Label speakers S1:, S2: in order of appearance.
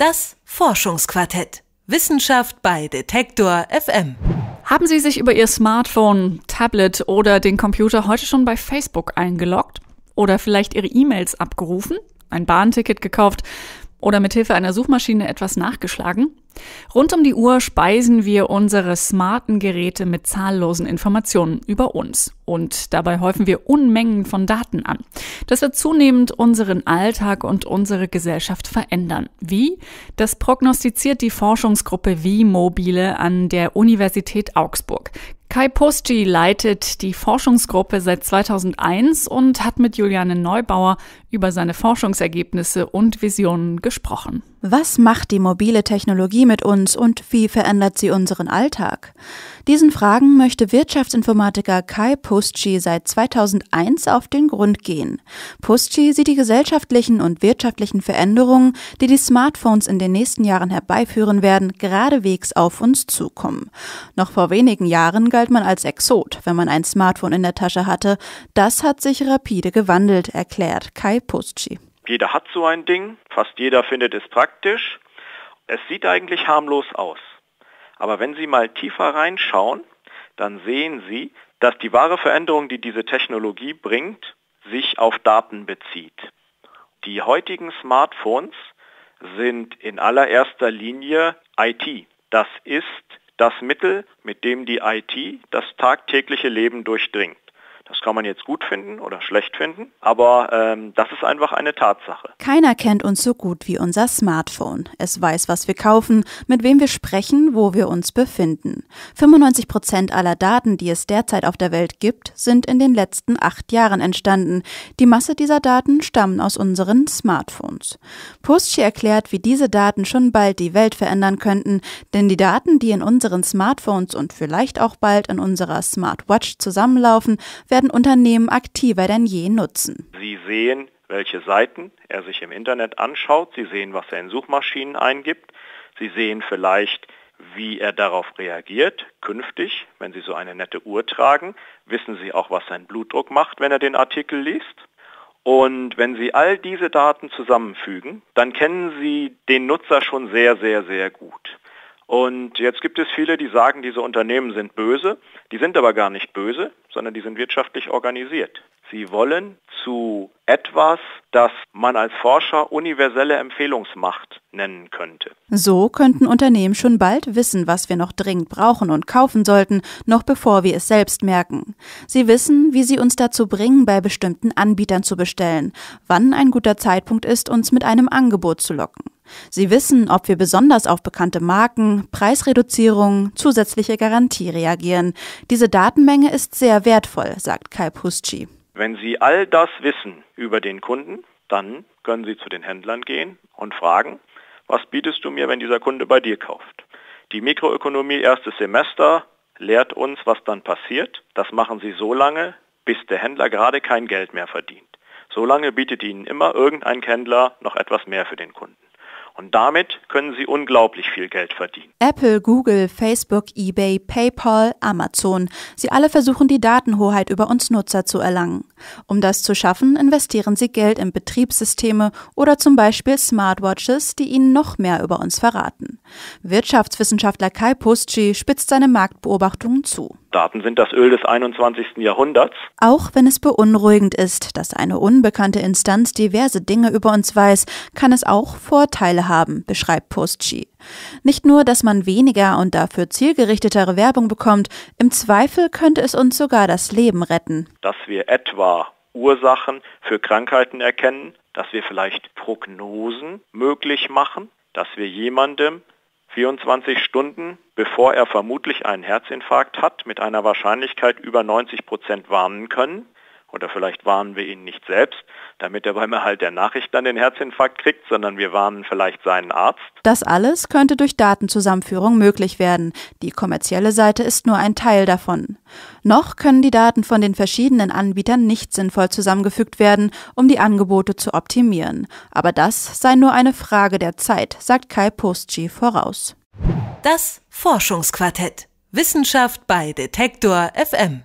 S1: Das Forschungsquartett. Wissenschaft bei Detektor FM.
S2: Haben Sie sich über Ihr Smartphone, Tablet oder den Computer heute schon bei Facebook eingeloggt? Oder vielleicht Ihre E-Mails abgerufen? Ein Bahnticket gekauft? Oder mithilfe einer Suchmaschine etwas nachgeschlagen? Rund um die Uhr speisen wir unsere smarten Geräte mit zahllosen Informationen über uns. Und dabei häufen wir Unmengen von Daten an. Das wird zunehmend unseren Alltag und unsere Gesellschaft verändern. Wie? Das prognostiziert die Forschungsgruppe Wie-Mobile an der Universität Augsburg. Kai Posci leitet die Forschungsgruppe seit 2001 und hat mit Juliane Neubauer über seine Forschungsergebnisse und Visionen gesprochen.
S3: Was macht die mobile Technologie mit uns und wie verändert sie unseren Alltag? Diesen Fragen möchte Wirtschaftsinformatiker Kai Pusci seit 2001 auf den Grund gehen. Pusci sieht die gesellschaftlichen und wirtschaftlichen Veränderungen, die die Smartphones in den nächsten Jahren herbeiführen werden, geradewegs auf uns zukommen. Noch vor wenigen Jahren galt man als Exot, wenn man ein Smartphone in der Tasche hatte. Das hat sich rapide gewandelt, erklärt Kai Pusci.
S4: Jeder hat so ein Ding, fast jeder findet es praktisch. Es sieht eigentlich harmlos aus. Aber wenn Sie mal tiefer reinschauen, dann sehen Sie, dass die wahre Veränderung, die diese Technologie bringt, sich auf Daten bezieht. Die heutigen Smartphones sind in allererster Linie IT. Das ist das Mittel, mit dem die IT das tagtägliche Leben durchdringt. Das kann man jetzt gut finden oder schlecht finden, aber ähm, das ist einfach eine Tatsache.
S3: Keiner kennt uns so gut wie unser Smartphone. Es weiß, was wir kaufen, mit wem wir sprechen, wo wir uns befinden. 95 Prozent aller Daten, die es derzeit auf der Welt gibt, sind in den letzten acht Jahren entstanden. Die Masse dieser Daten stammen aus unseren Smartphones. Puschi erklärt, wie diese Daten schon bald die Welt verändern könnten, denn die Daten, die in unseren Smartphones und vielleicht auch bald in unserer Smartwatch zusammenlaufen, werden werden Unternehmen aktiver denn je nutzen.
S4: Sie sehen, welche Seiten er sich im Internet anschaut. Sie sehen, was er in Suchmaschinen eingibt. Sie sehen vielleicht, wie er darauf reagiert. Künftig, wenn Sie so eine nette Uhr tragen, wissen Sie auch, was sein Blutdruck macht, wenn er den Artikel liest. Und wenn Sie all diese Daten zusammenfügen, dann kennen Sie den Nutzer schon sehr, sehr, sehr gut. Und jetzt gibt es viele, die sagen, diese Unternehmen sind böse. Die sind aber gar nicht böse, sondern die sind wirtschaftlich organisiert. Sie wollen zu etwas, das man als Forscher universelle Empfehlungsmacht nennen könnte.
S3: So könnten Unternehmen schon bald wissen, was wir noch dringend brauchen und kaufen sollten, noch bevor wir es selbst merken. Sie wissen, wie sie uns dazu bringen, bei bestimmten Anbietern zu bestellen, wann ein guter Zeitpunkt ist, uns mit einem Angebot zu locken. Sie wissen, ob wir besonders auf bekannte Marken, Preisreduzierungen, zusätzliche Garantie reagieren. Diese Datenmenge ist sehr wertvoll, sagt Kai Pusci.
S4: Wenn Sie all das wissen über den Kunden, dann können Sie zu den Händlern gehen und fragen, was bietest du mir, wenn dieser Kunde bei dir kauft? Die Mikroökonomie erstes Semester lehrt uns, was dann passiert. Das machen Sie so lange, bis der Händler gerade kein Geld mehr verdient. Solange bietet Ihnen immer irgendein Händler noch etwas mehr für den Kunden. Und damit können sie unglaublich viel Geld verdienen.
S3: Apple, Google, Facebook, eBay, PayPal, Amazon. Sie alle versuchen die Datenhoheit über uns Nutzer zu erlangen. Um das zu schaffen, investieren sie Geld in Betriebssysteme oder zum Beispiel Smartwatches, die ihnen noch mehr über uns verraten. Wirtschaftswissenschaftler Kai Pusci spitzt seine Marktbeobachtungen zu.
S4: Daten sind das Öl des 21. Jahrhunderts.
S3: Auch wenn es beunruhigend ist, dass eine unbekannte Instanz diverse Dinge über uns weiß, kann es auch Vorteile haben, beschreibt Postchi. Nicht nur, dass man weniger und dafür zielgerichtetere Werbung bekommt, im Zweifel könnte es uns sogar das Leben retten.
S4: Dass wir etwa Ursachen für Krankheiten erkennen, dass wir vielleicht Prognosen möglich machen, dass wir jemandem 24 Stunden, bevor er vermutlich einen Herzinfarkt hat, mit einer Wahrscheinlichkeit über 90 Prozent warnen können. Oder vielleicht warnen wir ihn nicht selbst, damit er beim Erhalt der Nachricht dann den Herzinfarkt kriegt, sondern wir warnen vielleicht seinen Arzt.
S3: Das alles könnte durch Datenzusammenführung möglich werden. Die kommerzielle Seite ist nur ein Teil davon. Noch können die Daten von den verschiedenen Anbietern nicht sinnvoll zusammengefügt werden, um die Angebote zu optimieren. Aber das sei nur eine Frage der Zeit, sagt Kai Postchi voraus.
S1: Das Forschungsquartett. Wissenschaft bei Detektor FM.